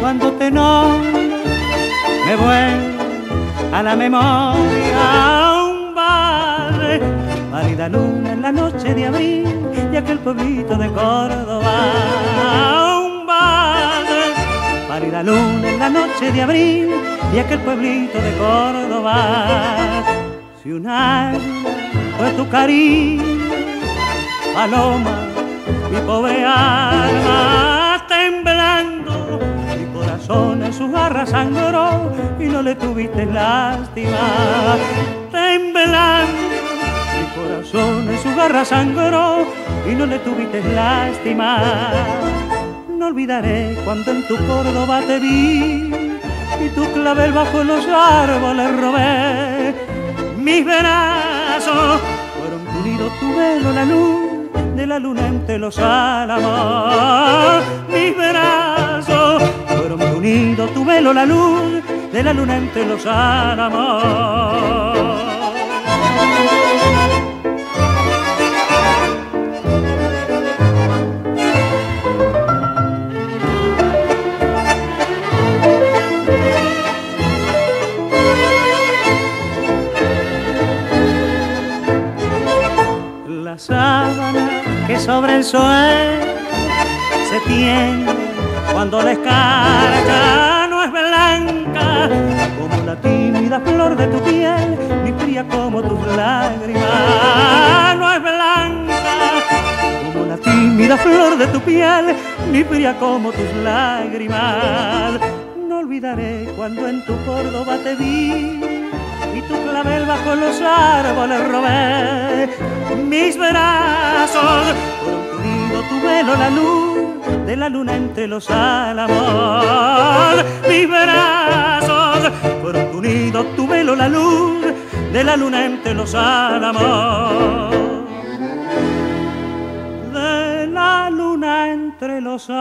Cuando te nombro, me vuelvo a la memoria a un bar. Pálida luna en la noche de abril y aquel pueblito de Córdoba. A un bar. Pálida luna en la noche de abril y aquel pueblito de Córdoba. Si un año fue tu cariño, paloma, mi pobre alma temblando corazón en sus garras sangró y no le tuviste lástima. Temblando, mi corazón en sus garras sangró y no le tuviste lástima. No olvidaré cuando en tu Córdoba te vi y tu clavel bajo los árboles robé. Mis brazos fueron tu nido, tu velo, la luz de la luna entre los álamos. Fueron tu velo, la luz de la luna entre los álamos. La sábana que sobre el suelo se tiende cuando la escarcha no es blanca como la tímida flor de tu piel, ni fría como tus lágrimas. No es blanca como la tímida flor de tu piel, ni fría como tus lágrimas. No olvidaré cuando en tu Córdoba te vi y tu clavel bajo los árboles robé. Mis brazos nido, tu velo, la luz de la luna entre los álamos. Mis brazos fueron tu tu velo, la luz de la luna entre los álamos. De la luna entre los álamos.